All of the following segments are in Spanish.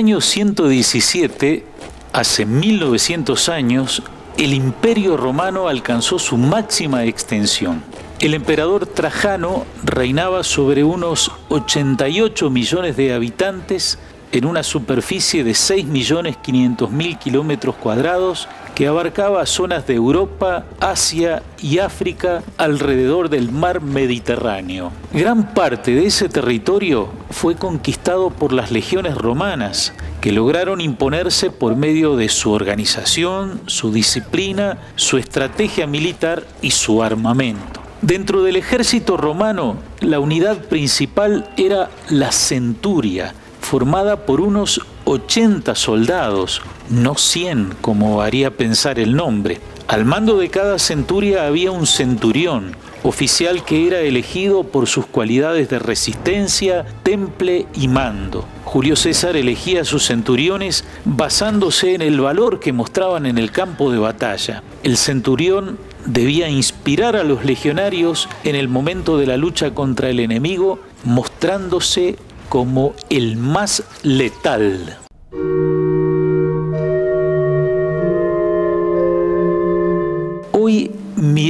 año 117, hace 1900 años, el imperio romano alcanzó su máxima extensión. El emperador Trajano reinaba sobre unos 88 millones de habitantes en una superficie de 6.500.000 kilómetros cuadrados que abarcaba zonas de Europa, Asia y África alrededor del mar Mediterráneo. Gran parte de ese territorio fue conquistado por las legiones romanas, que lograron imponerse por medio de su organización, su disciplina, su estrategia militar y su armamento. Dentro del ejército romano, la unidad principal era la centuria, formada por unos 80 soldados, no 100 como haría pensar el nombre. Al mando de cada centuria había un centurión, oficial que era elegido por sus cualidades de resistencia, temple y mando. Julio César elegía a sus centuriones basándose en el valor que mostraban en el campo de batalla. El centurión debía inspirar a los legionarios en el momento de la lucha contra el enemigo, mostrándose como el más letal.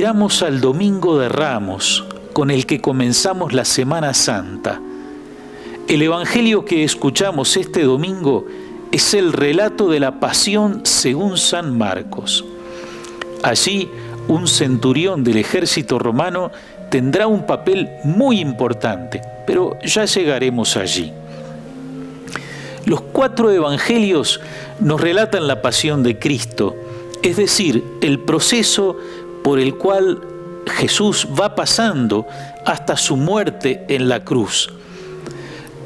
Miramos al Domingo de Ramos, con el que comenzamos la Semana Santa. El Evangelio que escuchamos este domingo es el relato de la pasión según San Marcos. Allí, un centurión del ejército romano tendrá un papel muy importante, pero ya llegaremos allí. Los cuatro evangelios nos relatan la pasión de Cristo, es decir, el proceso por el cual Jesús va pasando hasta su muerte en la cruz.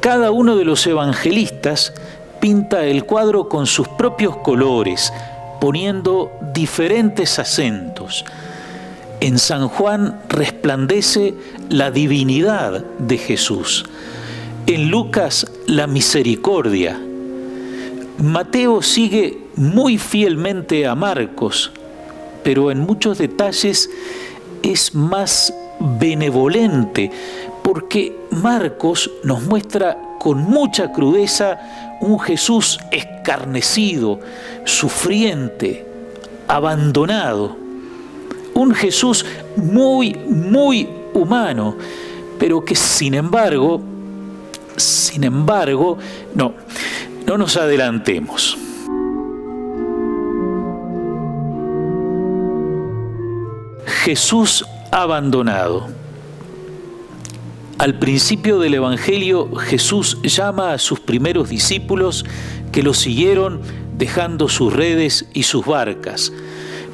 Cada uno de los evangelistas pinta el cuadro con sus propios colores, poniendo diferentes acentos. En San Juan resplandece la divinidad de Jesús. En Lucas la misericordia. Mateo sigue muy fielmente a Marcos, pero en muchos detalles es más benevolente, porque Marcos nos muestra con mucha crudeza un Jesús escarnecido, sufriente, abandonado. Un Jesús muy, muy humano, pero que sin embargo, sin embargo, no, no nos adelantemos. Jesús abandonado. Al principio del Evangelio Jesús llama a sus primeros discípulos que lo siguieron dejando sus redes y sus barcas.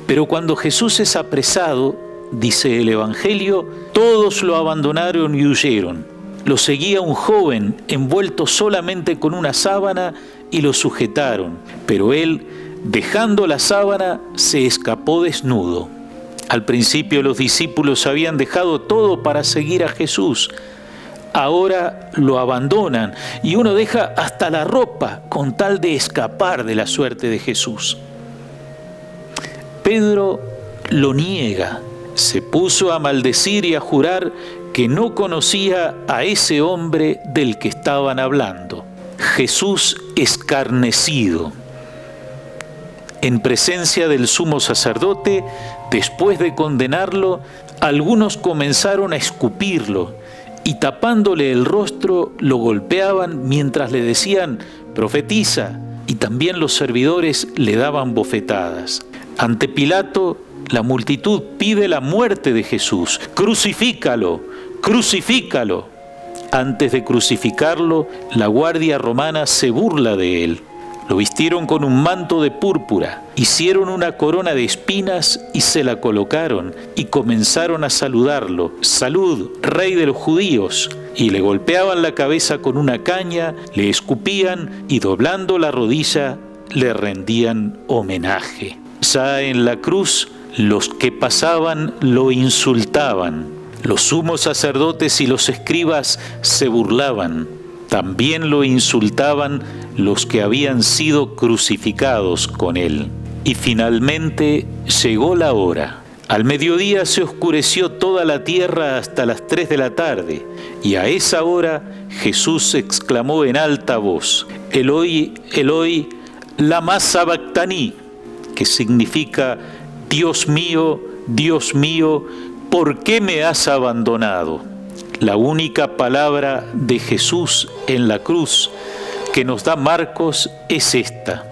Pero cuando Jesús es apresado, dice el Evangelio, todos lo abandonaron y huyeron. Lo seguía un joven envuelto solamente con una sábana y lo sujetaron, pero él, dejando la sábana, se escapó desnudo. Al principio los discípulos habían dejado todo para seguir a Jesús. Ahora lo abandonan y uno deja hasta la ropa con tal de escapar de la suerte de Jesús. Pedro lo niega, se puso a maldecir y a jurar que no conocía a ese hombre del que estaban hablando. Jesús escarnecido en presencia del sumo sacerdote, después de condenarlo, algunos comenzaron a escupirlo y tapándole el rostro lo golpeaban mientras le decían, profetiza, y también los servidores le daban bofetadas. Ante Pilato, la multitud pide la muerte de Jesús, crucifícalo, crucifícalo. Antes de crucificarlo, la guardia romana se burla de él lo vistieron con un manto de púrpura, hicieron una corona de espinas y se la colocaron y comenzaron a saludarlo. Salud, rey de los judíos. Y le golpeaban la cabeza con una caña, le escupían y doblando la rodilla le rendían homenaje. Ya en la cruz los que pasaban lo insultaban. Los sumos sacerdotes y los escribas se burlaban. También lo insultaban los que habían sido crucificados con él. Y finalmente llegó la hora. Al mediodía se oscureció toda la tierra hasta las tres de la tarde, y a esa hora Jesús exclamó en alta voz, Eloi, Eloi, lama sabactani, que significa, Dios mío, Dios mío, ¿por qué me has abandonado? La única palabra de Jesús en la cruz que nos da Marcos es esta.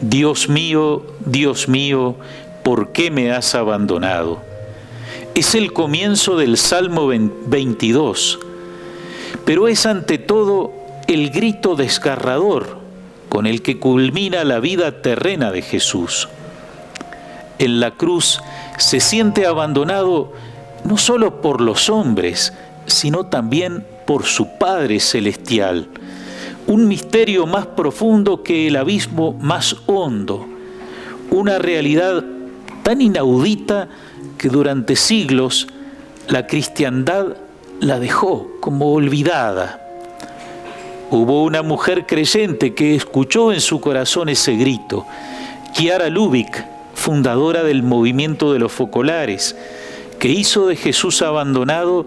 Dios mío, Dios mío, ¿por qué me has abandonado? Es el comienzo del Salmo 22, pero es ante todo el grito desgarrador con el que culmina la vida terrena de Jesús. En la cruz se siente abandonado no solo por los hombres, sino también por su Padre Celestial un misterio más profundo que el abismo más hondo, una realidad tan inaudita que durante siglos la cristiandad la dejó como olvidada. Hubo una mujer creyente que escuchó en su corazón ese grito, Chiara Lubick, fundadora del movimiento de los focolares, que hizo de Jesús abandonado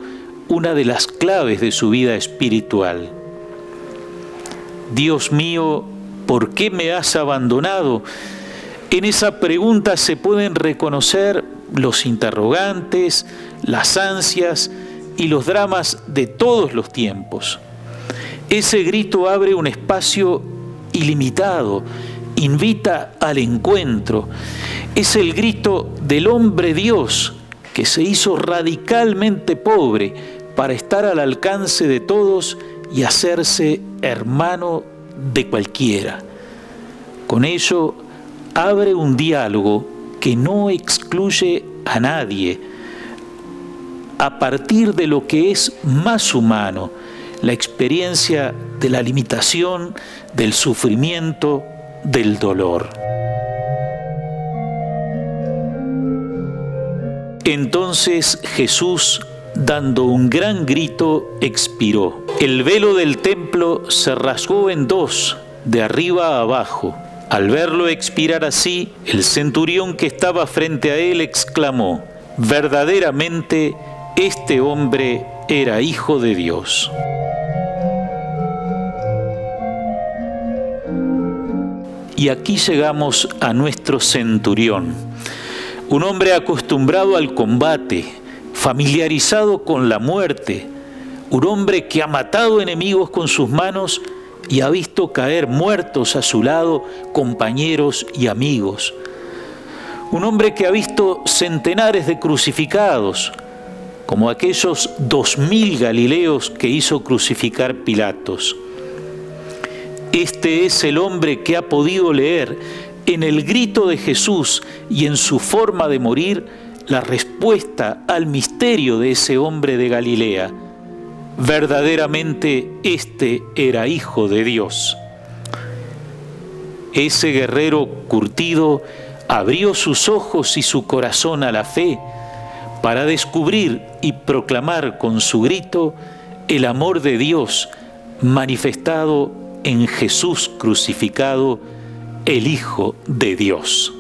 una de las claves de su vida espiritual. Dios mío, ¿por qué me has abandonado? En esa pregunta se pueden reconocer los interrogantes, las ansias y los dramas de todos los tiempos. Ese grito abre un espacio ilimitado, invita al encuentro. Es el grito del hombre Dios que se hizo radicalmente pobre para estar al alcance de todos y hacerse hermano de cualquiera. Con ello abre un diálogo que no excluye a nadie, a partir de lo que es más humano, la experiencia de la limitación, del sufrimiento, del dolor. Entonces Jesús dando un gran grito, expiró. El velo del templo se rasgó en dos, de arriba a abajo. Al verlo expirar así, el centurión que estaba frente a él exclamó, verdaderamente este hombre era hijo de Dios. Y aquí llegamos a nuestro centurión, un hombre acostumbrado al combate, familiarizado con la muerte, un hombre que ha matado enemigos con sus manos y ha visto caer muertos a su lado compañeros y amigos. Un hombre que ha visto centenares de crucificados, como aquellos dos mil galileos que hizo crucificar Pilatos. Este es el hombre que ha podido leer en el grito de Jesús y en su forma de morir la respuesta al misterio de ese hombre de Galilea. Verdaderamente este era hijo de Dios. Ese guerrero curtido abrió sus ojos y su corazón a la fe para descubrir y proclamar con su grito el amor de Dios manifestado en Jesús crucificado, el Hijo de Dios.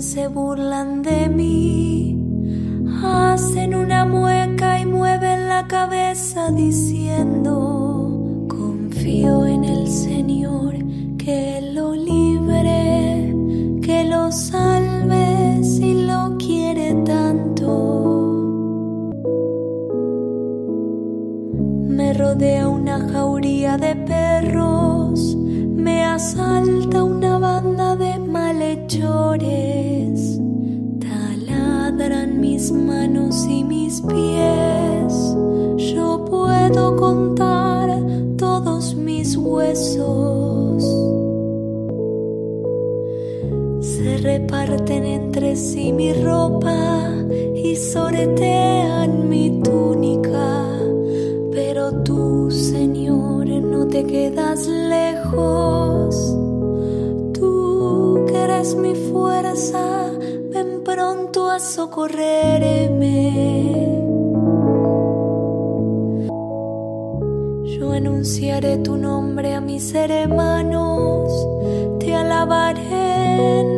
Se burlan de mí, hacen una mueca y mueven la cabeza diciendo, confío en el Señor, que lo libre, que lo salve manos y mis pies. Yo puedo contar todos mis huesos. Se reparten entre sí mi ropa y sortean mi túnica, pero tú, Señor, no te quedas lejos eres mi fuerza, socorrerme. Yo anunciaré tu nombre a mis hermanos, te alabaré.